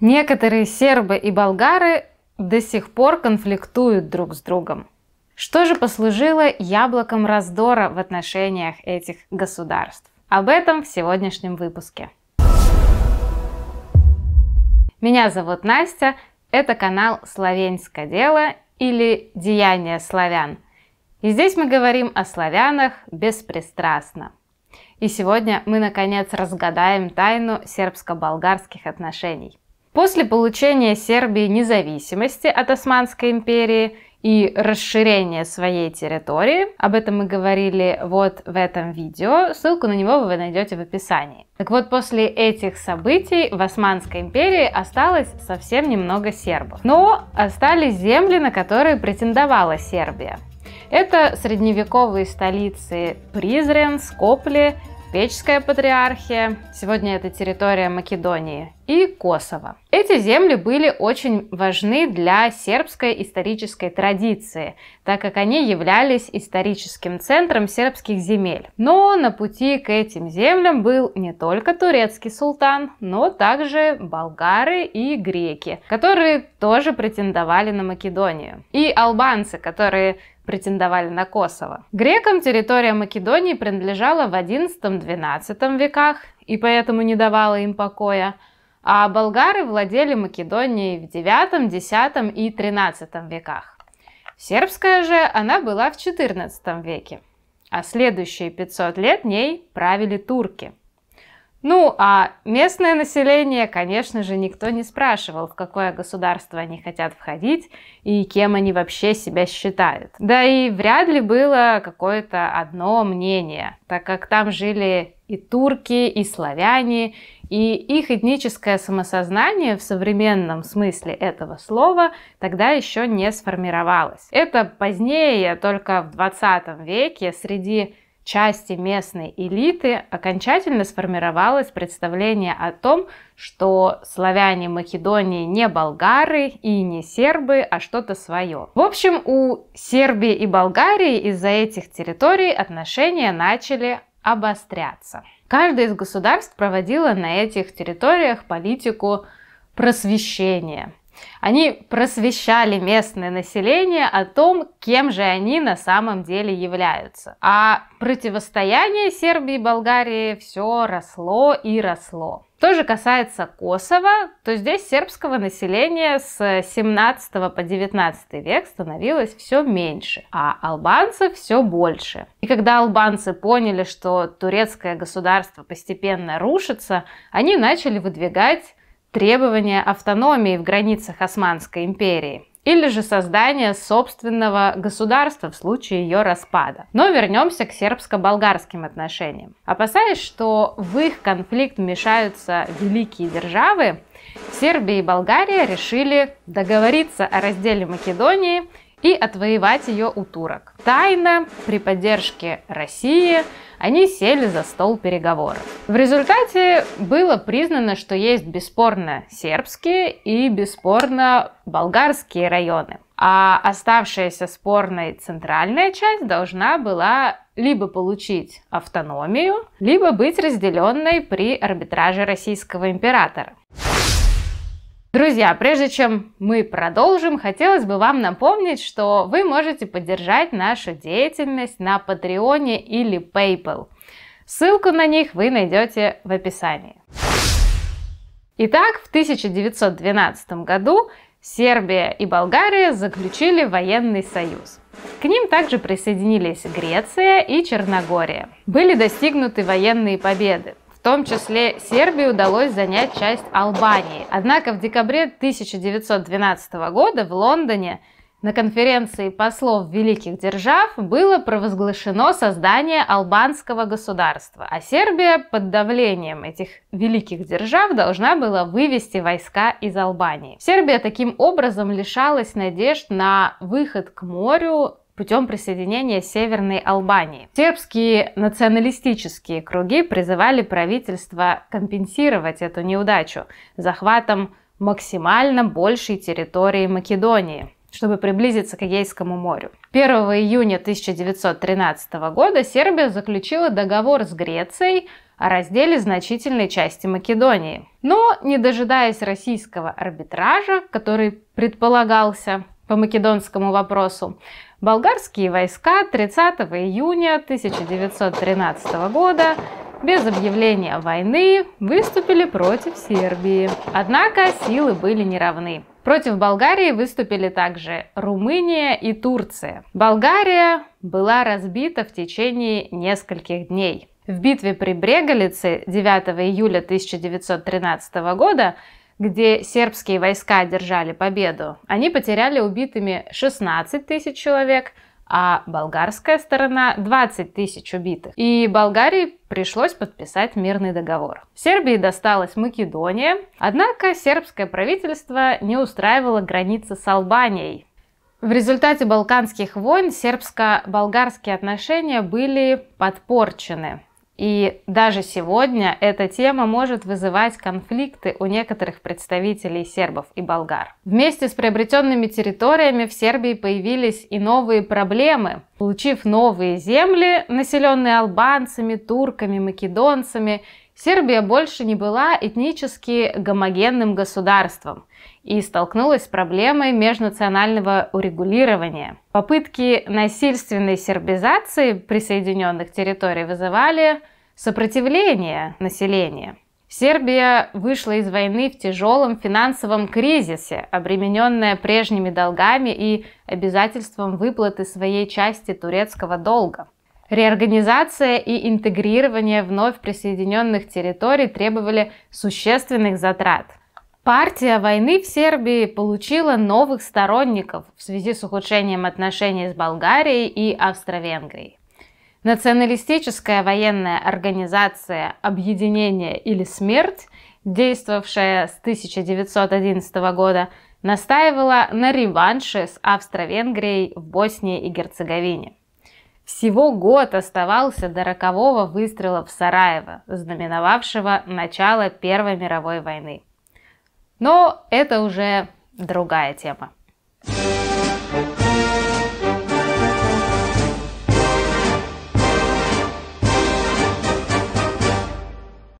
Некоторые сербы и болгары до сих пор конфликтуют друг с другом. Что же послужило яблоком раздора в отношениях этих государств? Об этом в сегодняшнем выпуске. Меня зовут Настя, это канал «Славянское дело» или «Деяния славян». И здесь мы говорим о славянах беспристрастно. И сегодня мы наконец разгадаем тайну сербско-болгарских отношений. После получения Сербии независимости от Османской империи и расширения своей территории, об этом мы говорили вот в этом видео, ссылку на него вы найдете в описании. Так вот, после этих событий в Османской империи осталось совсем немного сербов. Но остались земли, на которые претендовала Сербия. Это средневековые столицы Призрен, Скопле Печская патриархия, сегодня это территория Македонии, и Косово. Эти земли были очень важны для сербской исторической традиции, так как они являлись историческим центром сербских земель. Но на пути к этим землям был не только турецкий султан, но также болгары и греки, которые тоже претендовали на Македонию. И албанцы, которые претендовали на Косово. Грекам территория Македонии принадлежала в XI-XII веках и поэтому не давала им покоя, а болгары владели Македонией в IX, X и XIII веках. Сербская же она была в XIV веке, а следующие 500 лет ней правили турки. Ну, а местное население, конечно же, никто не спрашивал, в какое государство они хотят входить и кем они вообще себя считают. Да и вряд ли было какое-то одно мнение, так как там жили и турки, и славяне, и их этническое самосознание в современном смысле этого слова тогда еще не сформировалось. Это позднее, только в 20 веке, среди части местной элиты окончательно сформировалось представление о том, что славяне Македонии не болгары и не сербы, а что-то свое. В общем, у Сербии и Болгарии из-за этих территорий отношения начали обостряться. Каждое из государств проводило на этих территориях политику просвещения. Они просвещали местное население о том, кем же они на самом деле являются. А противостояние Сербии и Болгарии все росло и росло. Что же касается Косово, то здесь сербского населения с 17 по 19 век становилось все меньше, а албанцев все больше. И когда албанцы поняли, что турецкое государство постепенно рушится, они начали выдвигать требования автономии в границах Османской империи или же создание собственного государства в случае ее распада. Но вернемся к сербско-болгарским отношениям. Опасаясь, что в их конфликт вмешаются великие державы, Сербия и Болгария решили договориться о разделе Македонии и отвоевать ее у турок. Тайно, при поддержке России, они сели за стол переговоров. В результате было признано, что есть бесспорно сербские и бесспорно болгарские районы. А оставшаяся спорной центральная часть должна была либо получить автономию, либо быть разделенной при арбитраже российского императора. Друзья, прежде чем мы продолжим, хотелось бы вам напомнить, что вы можете поддержать нашу деятельность на Патреоне или PayPal. Ссылку на них вы найдете в описании. Итак, в 1912 году Сербия и Болгария заключили военный союз. К ним также присоединились Греция и Черногория. Были достигнуты военные победы. В том числе Сербии удалось занять часть Албании. Однако в декабре 1912 года в Лондоне на конференции послов великих держав было провозглашено создание албанского государства, а Сербия под давлением этих великих держав должна была вывести войска из Албании. Сербия таким образом лишалась надежд на выход к морю путем присоединения Северной Албании. Сербские националистические круги призывали правительство компенсировать эту неудачу захватом максимально большей территории Македонии чтобы приблизиться к Егейскому морю. 1 июня 1913 года Сербия заключила договор с Грецией о разделе значительной части Македонии. Но, не дожидаясь российского арбитража, который предполагался по македонскому вопросу, болгарские войска 30 июня 1913 года без объявления войны выступили против Сербии. Однако силы были неравны. Против Болгарии выступили также Румыния и Турция. Болгария была разбита в течение нескольких дней. В битве при Брегалице 9 июля 1913 года где сербские войска одержали победу, они потеряли убитыми 16 тысяч человек, а болгарская сторона 20 тысяч убитых. И Болгарии пришлось подписать мирный договор. Сербии досталась Македония, однако сербское правительство не устраивало границы с Албанией. В результате Балканских войн сербско-болгарские отношения были подпорчены. И даже сегодня эта тема может вызывать конфликты у некоторых представителей сербов и болгар. Вместе с приобретенными территориями в Сербии появились и новые проблемы. Получив новые земли, населенные албанцами, турками, македонцами, Сербия больше не была этнически гомогенным государством и столкнулась с проблемой межнационального урегулирования. Попытки насильственной сербизации присоединенных территорий вызывали сопротивление населения. Сербия вышла из войны в тяжелом финансовом кризисе, обремененная прежними долгами и обязательством выплаты своей части турецкого долга. Реорганизация и интегрирование вновь присоединенных территорий требовали существенных затрат. Партия войны в Сербии получила новых сторонников в связи с ухудшением отношений с Болгарией и Австро-Венгрией. Националистическая военная организация «Объединение или смерть», действовавшая с 1911 года, настаивала на реванше с Австро-Венгрией в Боснии и Герцеговине. Всего год оставался до рокового выстрела в Сараево, знаменовавшего начало Первой мировой войны. Но это уже другая тема.